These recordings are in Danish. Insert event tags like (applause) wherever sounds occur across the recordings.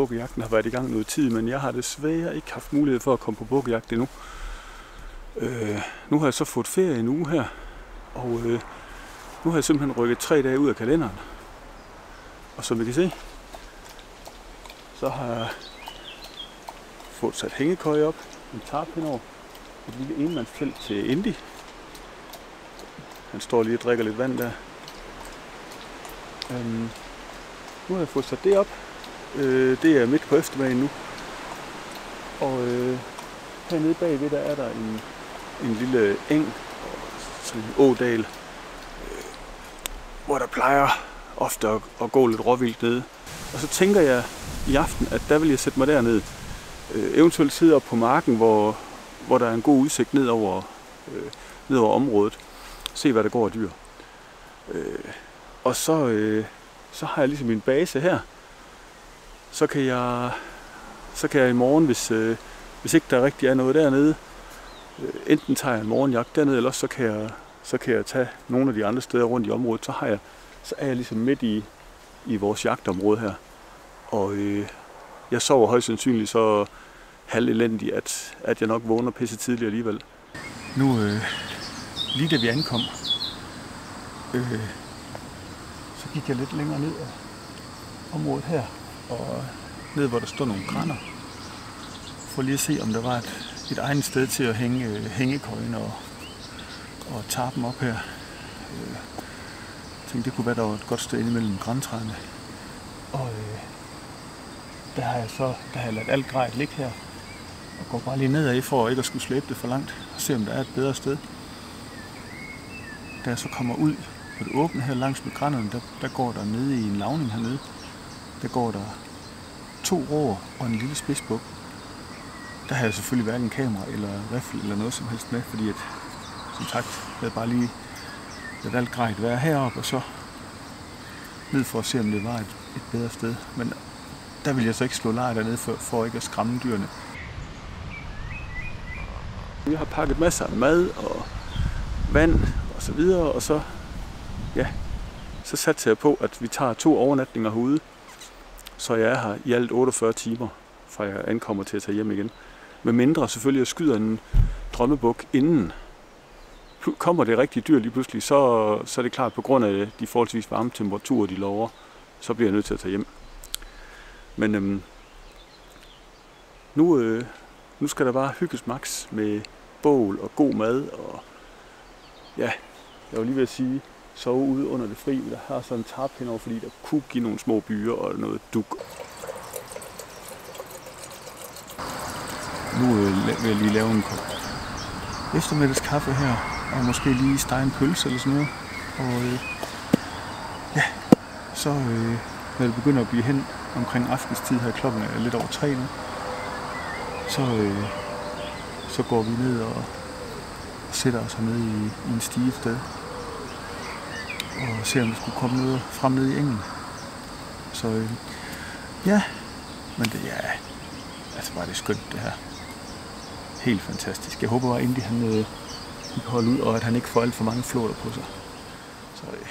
Bukkejagten har været i gang noget tid, men jeg har desværre ikke haft mulighed for at komme på bukkejagt endnu. Øh, nu har jeg så fået ferie en uge her, og øh, nu har jeg simpelthen rykket tre dage ud af kalenderen. Og som I kan se, så har jeg fået sat hængekøje op, en tarp henover, et lille enmandsfelt til Indy. Han står lige og drikker lidt vand der. Øhm, nu har jeg fået sat det op. Øh, det er midt på eftermiddagen nu. Og øh, hernede bagved, der er der en, en lille eng, sådan en ådal, øh, hvor der plejer ofte at, at gå lidt råvildt nede. Og så tænker jeg i aften, at der vil jeg sætte mig derned. Øh, eventuelt sidde op på marken, hvor, hvor der er en god udsigt ned over, øh, ned over området. Se, hvad der går af dyr. Øh, og så, øh, så har jeg ligesom min base her. Så kan jeg, så kan jeg i morgen, hvis, øh, hvis ikke der rigtig er noget dernede, øh, enten tager jeg en morgenjagt dernede, eller også så kan jeg, så kan jeg tage nogle af de andre steder rundt i området. Så, har jeg, så er jeg ligesom midt i, i vores jagtområde her. Og øh, jeg sover højst sandsynligt så halvelendigt, at, at jeg nok vågner pisse tidligt alligevel. Nu, øh, lige da vi ankom, øh, så gik jeg lidt længere ned af området her, og ned hvor der stod nogle grænder, for lige at se, om der var et, et egnet sted til at hænge øh, hængekøjen og, og tarpen op her. Øh, jeg tænkte, det kunne være, der var et godt sted inde mellem græntræerne. Og øh, der har jeg så der har jeg ladt alt grejet ligge her, og går bare lige nedad for ikke at skulle slæbe det for langt, og se om der er et bedre sted. Da jeg så kommer ud på det åbne her langs med grænderne, der, der går der nede i en lavning hernede, der går der to roer og en lille spidsbuk. Der havde jeg selvfølgelig hverken kamera eller riffel eller noget som helst med, fordi at, som sagt, jeg havde bare lige ladet alt grejet være heroppe, og så ned for at se, om det var et, et bedre sted. Men der vil jeg så ikke slå lejr dernede for, for ikke at skræmme dyrene. Vi har pakket masser af mad og vand og så videre, og så, ja, så satte jeg på, at vi tager to overnatninger herude, så jeg er her i alt 48 timer, fra jeg ankommer til at tage hjem igen. Med mindre selvfølgelig, jeg skyder en drømmebuk inden. Kommer det rigtig dyrt lige pludselig, så, så er det klart, på grund af de forholdsvis varme temperaturer, de lover, så bliver jeg nødt til at tage hjem. Men øhm, nu, øh, nu skal der bare hygges max med bål og god mad. Og ja, jeg var lige ved at sige, sove ude under det fri. Der har sådan en tarp henover, fordi der kunne give nogle små byer og noget duk. Nu øh, vil jeg lige lave en kop eftermiddagskaffe her, og måske lige stege en pølse eller sådan noget. Og øh, ja, så øh, når det begynder at blive hen omkring aftenstid her, klokken er lidt over tre nu, så, øh, så går vi ned og, og sætter os hernede i, i en stige sted. Og se om der skulle komme noget frem ned i engen. Så øh, ja, men det ja, altså var det skønt det her. Helt fantastisk. Jeg håber bare egentlig, han, øh, han kan holde ud, og at han ikke får alt for mange flåter på sig. Så øh,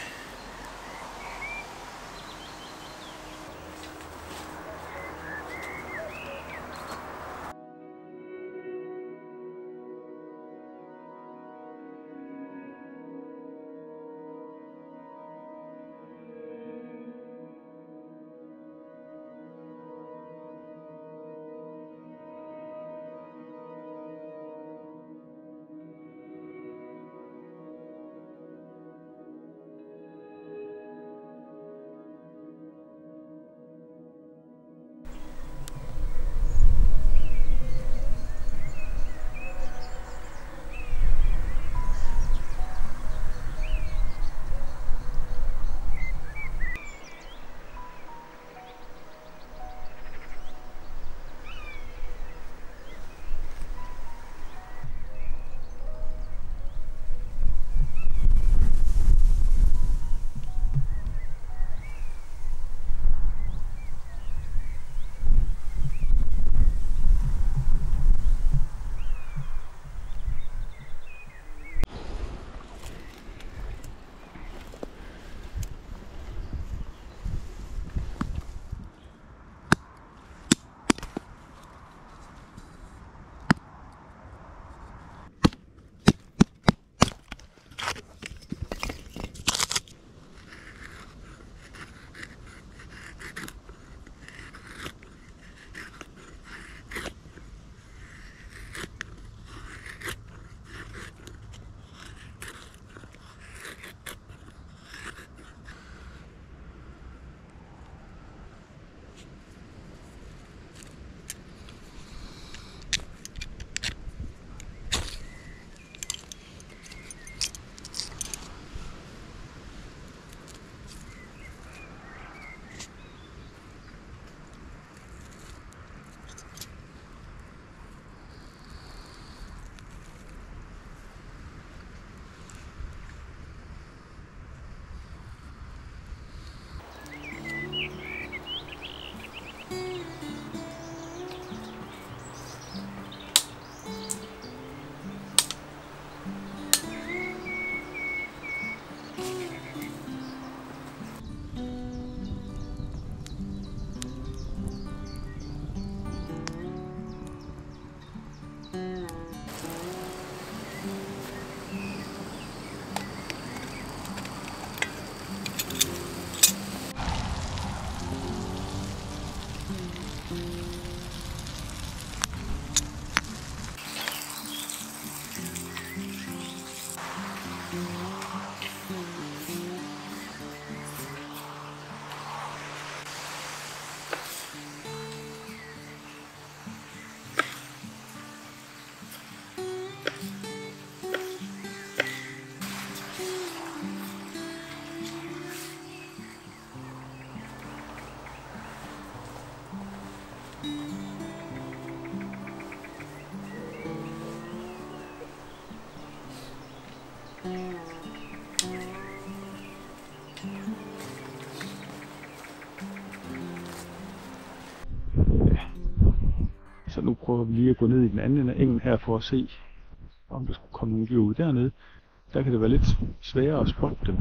prøver vi lige at gå ned i den anden ende af engen her for at se, om der skulle komme nogle dyr ud dernede. Der kan det være lidt sværere at spotte dem.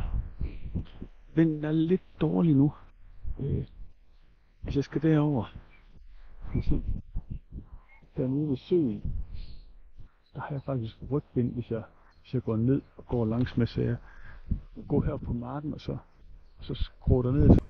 Vinden er lidt dårlig nu. Øh, hvis jeg skal derover, (laughs) dernede ved søen, der har jeg faktisk rygvind, hvis jeg, hvis jeg går ned og går langs med, så jeg går her på marken, og så, og så skruer der ned.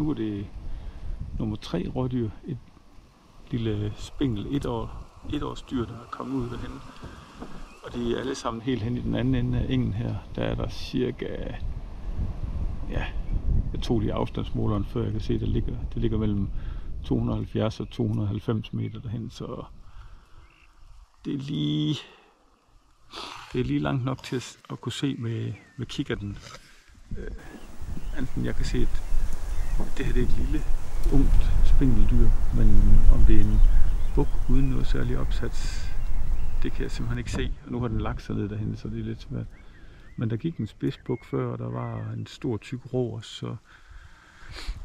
Nu er det nummer tre rådyr. Et lille spinkel et år, et års dyr, der er kommet ud derhen. Og de er alle sammen helt hen i den anden ende af engen her. Der er der cirka... Ja, jeg tog lige afstandsmåleren, før jeg kan se, der ligger, det ligger mellem 270 og 290 meter derhen, så det er lige, det er lige langt nok til at, at kunne se med, med kikkerten. Øh, enten jeg kan se et det her det er et lille, ungt spindeldyr, men om det er en buk uden noget særligt opsats, det kan jeg simpelthen ikke se. Og nu har den lagt sig ned derhen, så det er lidt svært. Men der gik en spidsbuk før, og der var en stor tyk rå, så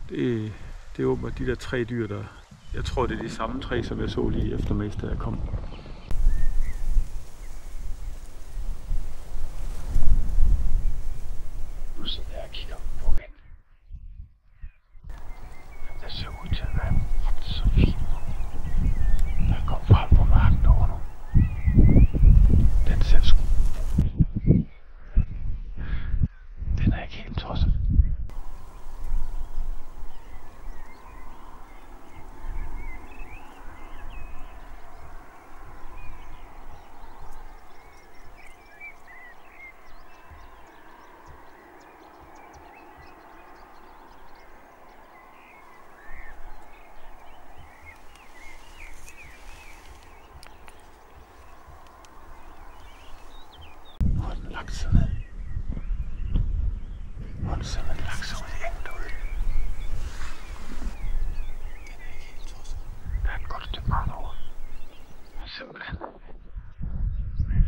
det, det er åbenbart de der tre dyr, der... Jeg tror, det er de samme tre, som jeg så lige eftermæst, da jeg kom. Nu sidder jeg og kigger på en. Der ser ud til at være så fint. Der kom frem på marken derovre nu. Den ser sgu. Den er ikke helt tosset. Nu har den lagt sig ned. Nu har den simpelthen lagt sig ud i engen derude. Den er ikke helt tosset. Der er et godt stykke mark over. Simpelthen.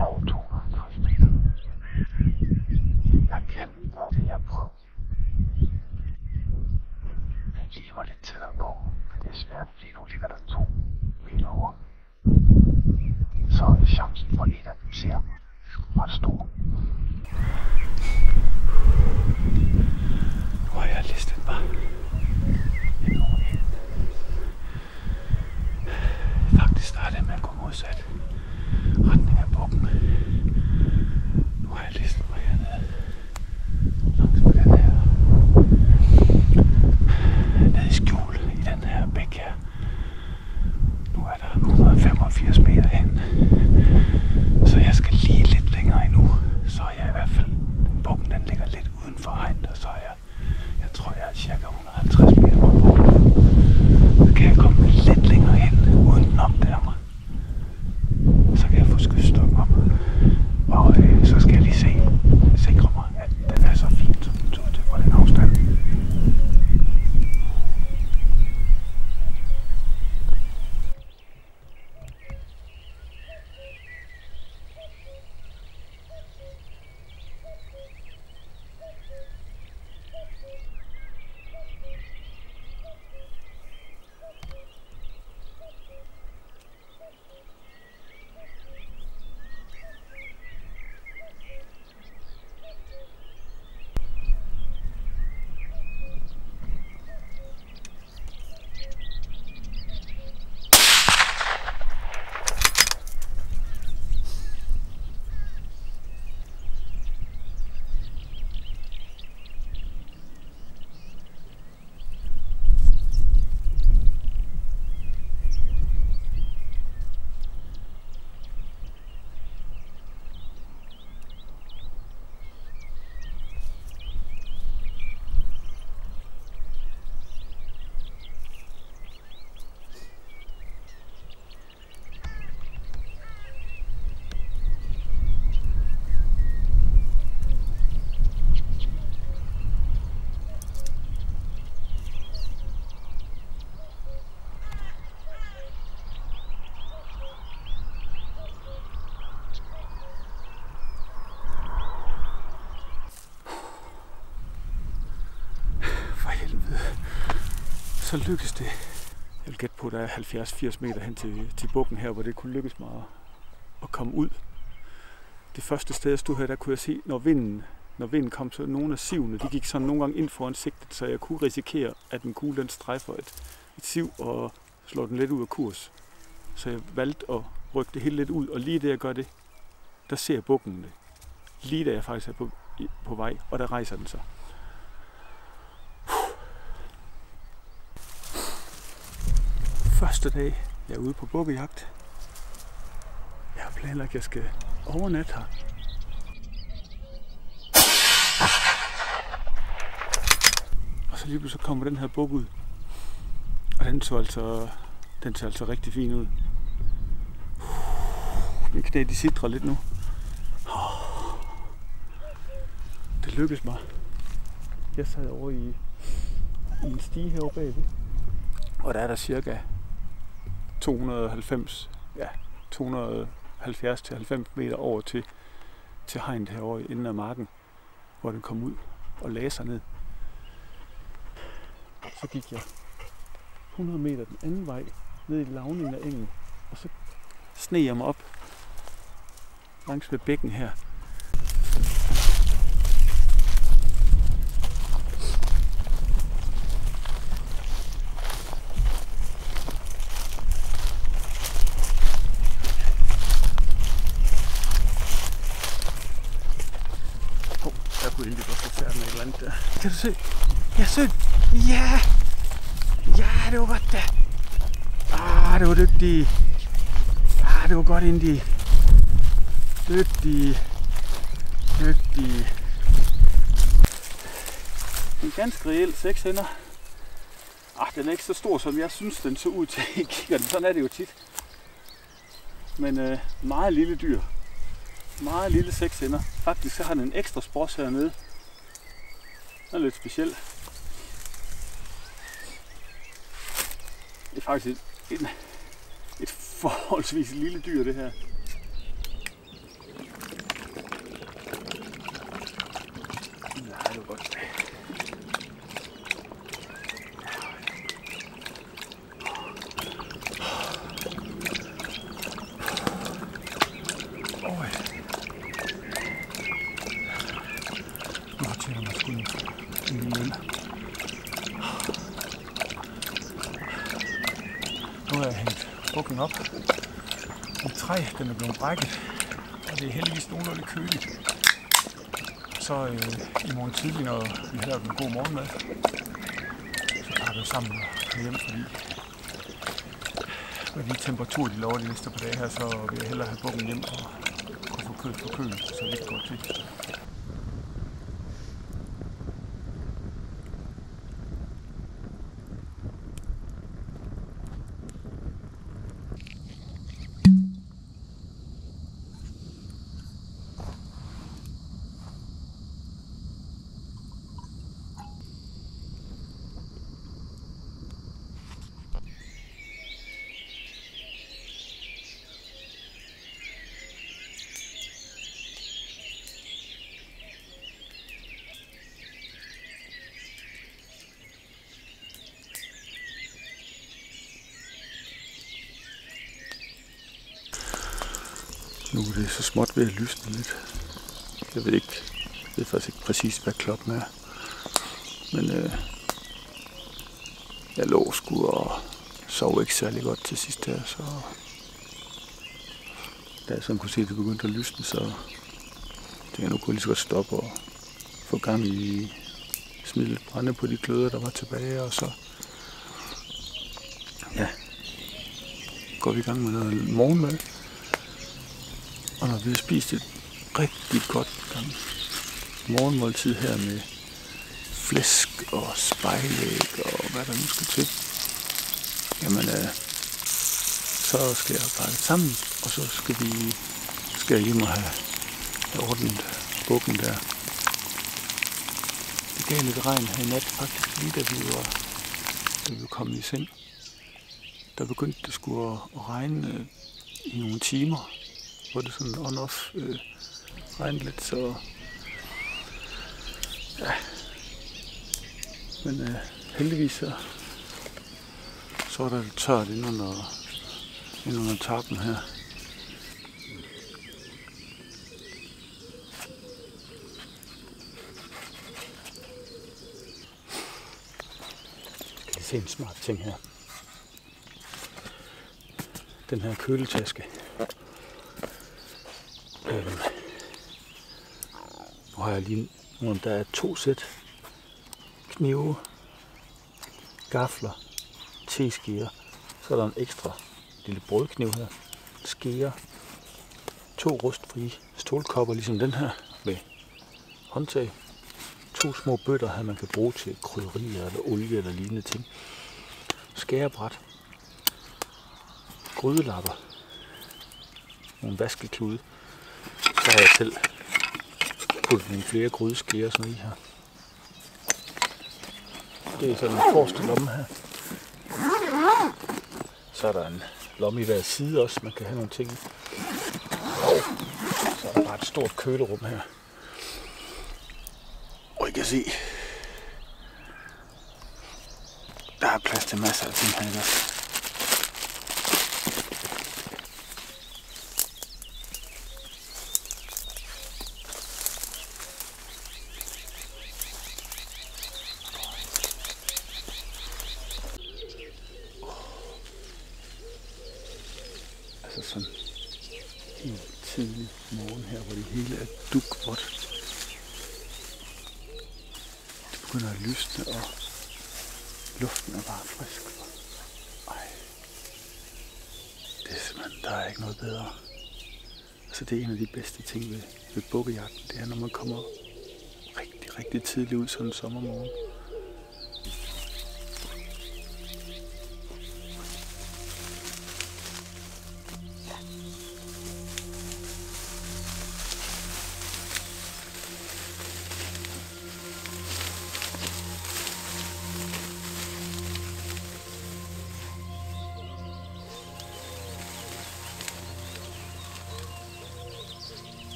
Over 250 meter. Jeg kan det, jeg prøver. Jeg giver mig lidt tættere på, men det er svært, fordi nu ligger der to meter over. Så er chancen for en af dem ser mig ret stor. Nu har jeg listet bare endnu. Faktisk startede jeg med at gå modsat retning af bukken. Nu har jeg listet mig hernede langs med den her nede i skjul i den her bæk her. Nu er der 185 meter hen. Så jeg skal så lykkes det. Jeg vil gætte på, at der er 70-80 meter hen til, til bukken her, hvor det kunne lykkes mig at, at komme ud. Det første sted, jeg stod her, der kunne jeg se, når vinden, når vinden kom, så nogle af sivene, de gik sådan nogle gange ind foran sigtet, så jeg kunne risikere, at en kugle den strejfer et, et siv og slår den lidt ud af kurs. Så jeg valgte at rykke det helt lidt ud, og lige da jeg gør det, der ser bukken det. Lige da jeg faktisk er på, på vej, og der rejser den sig. Første dag, jeg er ude på bukkejagt. Jeg har planlagt, at jeg skal overnatte her. Og så lige pludselig kommer den her buk ud. Og den så altså, den ser altså rigtig fin ud. Min knæ, de sidder lidt nu. Det lykkedes mig. Jeg sad over i, i en stige herovre bagved. Og der er der cirka 290, ja, 270 til 90 meter over til, til hegnet herovre inden af marken, hvor den kom ud og lagde sig ned. Så gik jeg 100 meter den anden vej, ned i lavningen af engen, og så sneg jeg mig op langs ved bækken her. Oh, der kunne egentlig godt få færdig med et eller andet der. Ja, søn! Ja! Ja, det var godt da! Ah, det var dygtig. Ah, det var godt, Indy! Dygtig. Dygtig. En ganske reel sekshænder. Ah, den er ikke så stor, som jeg synes, den så ud til (laughs) i kigger. Sådan er det jo tit. Men øh, meget lille dyr. Meget lille sekshænder. Faktisk så har den en ekstra spros hernede. Den er lidt speciel. Det er faktisk et, et, et forholdsvis lille dyr, det her. Ja, det var godt. Oj. Nu tjener mig sgu en en lille øl. Nu har jeg hængt mit træ, den er blevet brækket, og det er heldigvis nogenlunde køligt. Så øh, i morgen tidlig, når vi har en god morgenmad, så pakker vi sammen og kører hjem, fordi med de temperaturer, de lover de næste par dage her, så vil jeg hellere have bukken hjem og, og få kød på køen, så det ikke går til. Nu er det så småt ved at lysne lidt. Jeg ved ikke, jeg ved faktisk ikke præcis, hvad klokken er. Men øh, jeg lå sgu og sov ikke særlig godt til sidst her, så da jeg sådan kunne se, at det begyndte at lysne, så tænkte jeg, nu kunne jeg lige så godt stoppe og få gang i smide lidt brænde på de kløder, der var tilbage, og så ja, går vi i gang med noget morgenmad. Og når vi har spist et rigtig godt gang morgenmåltid her med flæsk og spejlæg og hvad der nu skal til, jamen øh, så skal jeg pakke det sammen, og så skal vi skal jeg hjem og have, have ordnet bukken der. Det gav lidt regn her i nat, faktisk lige da vi var, da vi var kommet i seng. Der begyndte det skulle at regne øh, i nogle timer, hvor det sådan on-off øh, regnede lidt, så ja. Men øh, heldigvis så Så er der lidt tørt ind under, ind under tappen her. Det er en smart ting her. Den her køletaske. Øhm, nu har jeg lige nogle, der er to sæt knive, gafler, teskeer. Så er der en ekstra lille brødkniv her. Skeer. To rustfrie stålkopper, ligesom den her, med håndtag. To små bøtter her, man kan bruge til krydderier eller olie eller lignende ting. Skærebræt. Grydelapper. Nogle vaskeklude. Så har jeg selv puttet nogle flere grydeskeer sådan i her. Det er sådan en forreste lomme her. Så er der en lomme i hver side også, man kan have nogle ting i. Og så er der bare et stort kølerum her. Og I kan se, der er plads til masser af ting her. Ikke? Altså sådan helt tidlig morgen her, hvor det hele er dugvådt. Det begynder at lysne, og luften er bare frisk. Ej. Det er simpelthen, der er ikke noget bedre. Altså det er en af de bedste ting ved, ved bukkejagten, det er når man kommer rigtig, rigtig tidligt ud sådan en sommermorgen.